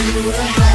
you were high.